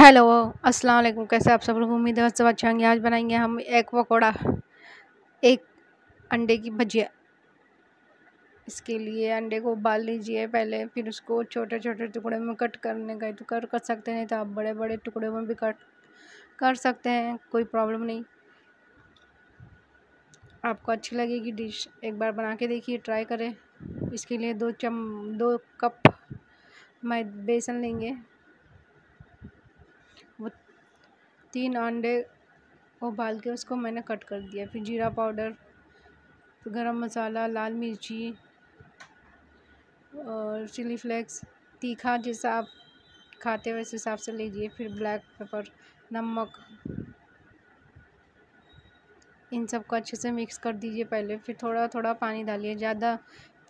Hello अस्सलाम वालेकुम कैसे आप सब लोग? उम्मीद है सब अच्छा होंगे। आज बनाएँगे हम एक पकौड़ा। एक अंडे की भजिया। इसके लिए अंडे को उबाल लीजिए पहले, फिर उसको छोटे छोटे टुकड़े में कट करने का तो कर कर सकते हैं। तो आप बड़े बड़े टुकड़े में भी कट कर सकते हैं। कोई प्रॉब्लम नहीं। आपको अच्छी लगेगी डिश। एक बार बना के देखिए, ट्राई करें। इसके लिए दो चम, दो कप मैं बेसन लेंगे। तीन अंडे उबाल के उसको मैंने कट कर दिया। फिर जीरा पाउडर, गरम मसाला, लाल मिर्ची और चिली फ्लेक्स, तीखा जैसा आप खाते वैसे हिसाब से लीजिए। फिर ब्लैक पेपर, नमक, इन सबको अच्छे से मिक्स कर दीजिए पहले। फिर थोड़ा थोड़ा पानी डालिए, ज़्यादा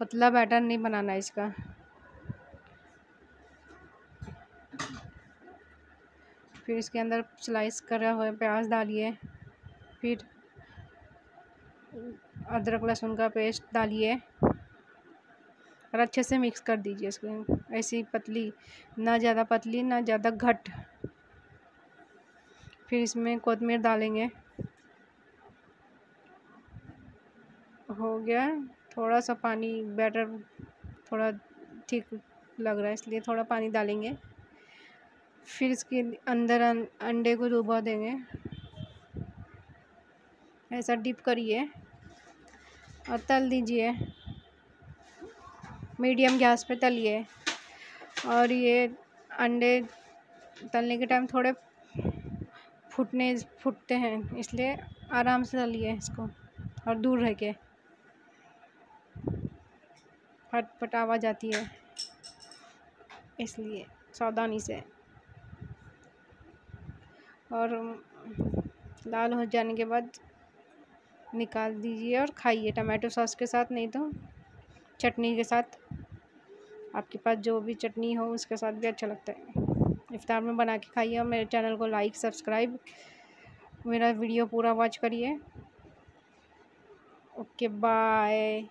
पतला बैटर नहीं बनाना इसका। फिर इसके अंदर स्लाइस करा हुआ प्याज डालिए। फिर अदरक, लहसुन का पेस्ट डालिए। और अच्छे से मिक्स कर दीजिए इसको। ऐसी पतली, ना ज़्यादा पतली, ना ज़्यादा घट। फिर इसमें कोतमीर डालेंगे। हो गया। थोड़ा सा पानी बैटर थोड़ा ठीक लग रहा है, इसलिए थोड़ा पानी डालेंगे। फिर इसके अंदर अं, अंडे को डुबा देंगे। ऐसा डिप करिए और तल दीजिए। मीडियम गैस पे तलिए और ये अंडे तलने के टाइम थोड़े फुटने फुटते हैं इसलिए आराम से तलिए इसको और दूर रह के। फटफट आवाज़ आती है इसलिए सावधानी से। और लाल हो जाने के बाद निकाल दीजिए और खाइए टमाटो सॉस के साथ, नहीं तो चटनी के साथ। आपके पास जो भी चटनी हो, उसके साथ भी अच्छा लगता है। इफ्तार में बना के खाइए और मेरे चैनल को लाइक, सब्सक्राइब। मेरा वीडियो पूरा वॉच करिए। Okay, bye.